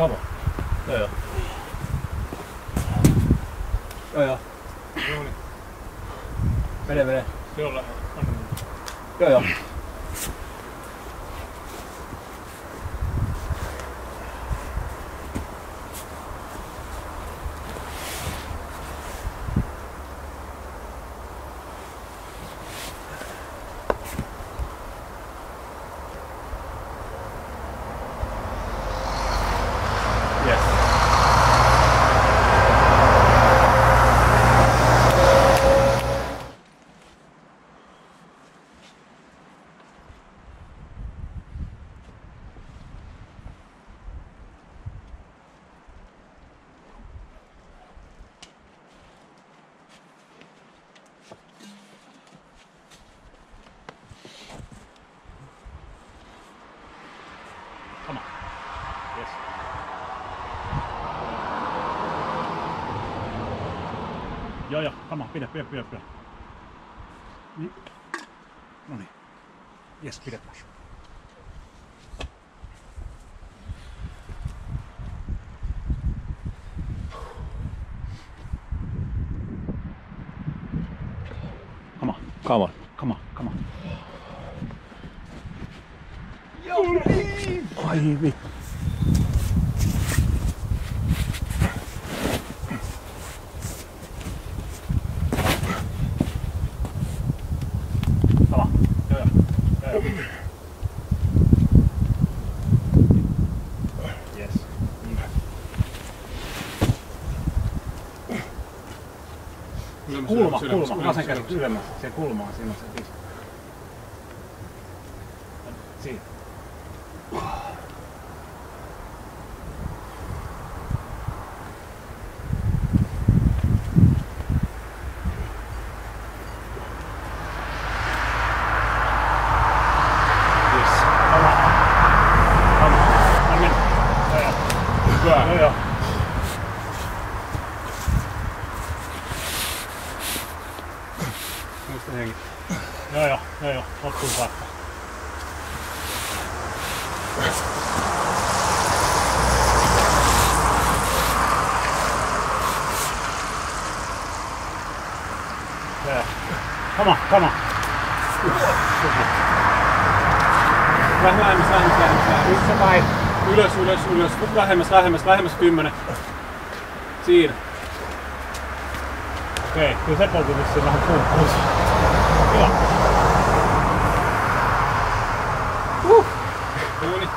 Come on. Joo joo. Joo joo. Joo, niin. Mene mene. Joo joo. Yes. Come on. Yes. Joo, joo. On. Pidä, pidä, pidä, pidä. Niin. No niin. Jes, pidä taas. Come on. Come on. Come on. Come on. Ai vittu. Come on. Joo, joo. Joo, joo. Yes. Kulma, kulma, vasen käsi ylemmäs, se kulma on on se piste. Siinä. Yes. Come on. Come on. Anna mennä. Joo, joo. Hyvä. Joo, joo. Muista Joo, joo, joo, joo. Loppuun saakka. Come on, come on. Vähän lähemmäs, lähemmäs, lähemmäs. Missä päin? Ylös, ylös, ylös. Lähemmäs, lähemmäs, lähemmäs kymmenen. Siinä. Okei, kyllä se poltti vissiin vähän pumppuus. Hyvä. Duuni.